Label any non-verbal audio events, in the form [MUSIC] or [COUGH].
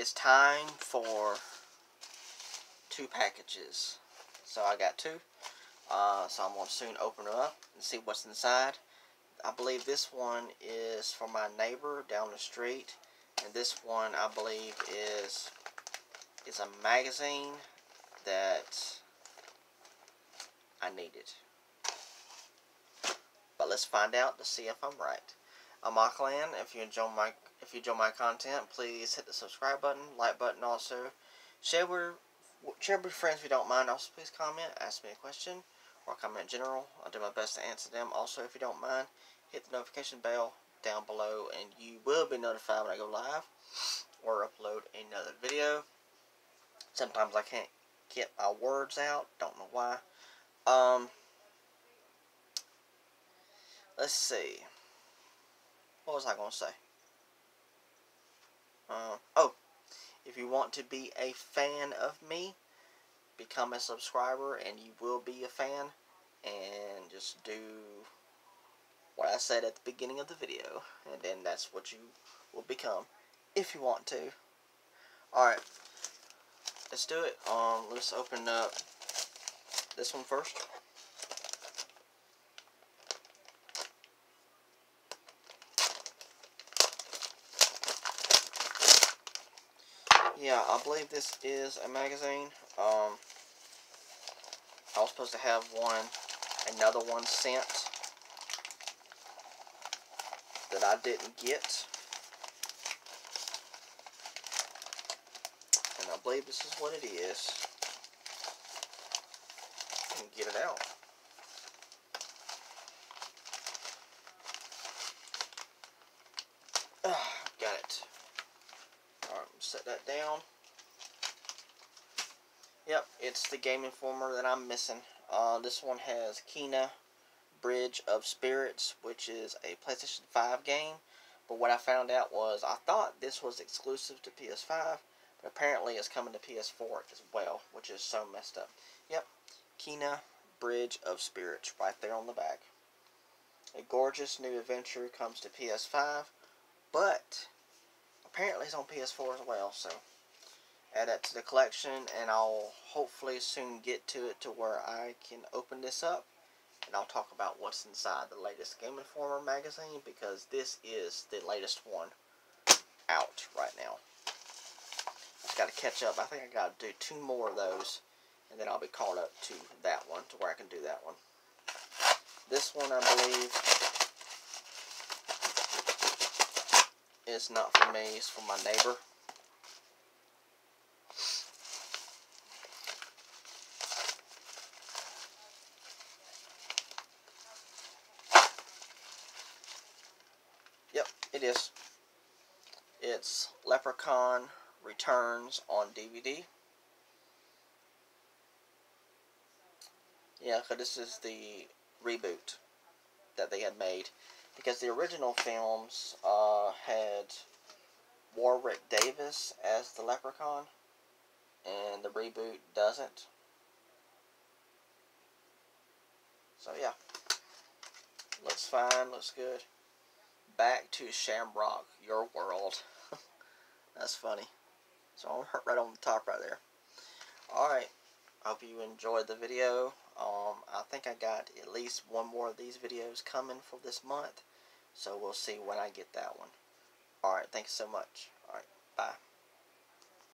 it's time for two packages. So I got two. Uh, so I'm going to soon open them up and see what's inside. I believe this one is for my neighbor down the street. And this one, I believe, is is a magazine that I needed. But let's find out to see if I'm right. I'm Aqland. If you enjoy my if you enjoy my content, please hit the subscribe button, like button also. Share with share with friends if you don't mind. Also, please comment, ask me a question, or comment in general. I'll do my best to answer them. Also, if you don't mind, hit the notification bell down below, and you will be notified when I go live or upload another video. Sometimes I can't get my words out. Don't know why. Um, let's see. What was I going to say? Uh, oh, if you want to be a fan of me, become a subscriber and you will be a fan. And just do what I said at the beginning of the video. And then that's what you will become if you want to. Alright. Let's do it. Um, let's open up this one first. Yeah, I believe this is a magazine. Um, I was supposed to have one, another one sent that I didn't get. And I believe this is what it is. And get it out. got it. Set that down. Yep, it's the Game Informer that I'm missing. Uh, this one has Kena Bridge of Spirits, which is a PlayStation 5 game. But what I found out was I thought this was exclusive to PS5, but apparently it's coming to PS4 as well, which is so messed up. Yep, Kena Bridge of Spirits right there on the back. A gorgeous new adventure comes to PS5, but apparently it's on PS4 as well, so add that to the collection and I'll hopefully soon get to it to where I can open this up and I'll talk about what's inside the latest Game Informer magazine because this is the latest one out right now. I've got to catch up. I think I got to do two more of those and then I'll be caught up to that one to where I can do that one. This one I believe is not for me, it's for my neighbor. Yep, it is. It's Leprechaun Returns on DVD. Yeah, because this is the reboot that they had made. Because the original films uh, had Warwick Davis as the Leprechaun, and the reboot doesn't. So yeah, looks fine, looks good. Back to Shamrock, your world. [LAUGHS] That's funny. So I'm right on the top right there. Alright, hope you enjoyed the video. Um, I think I got at least one more of these videos coming for this month. So we'll see when I get that one. Alright, thanks so much. Alright.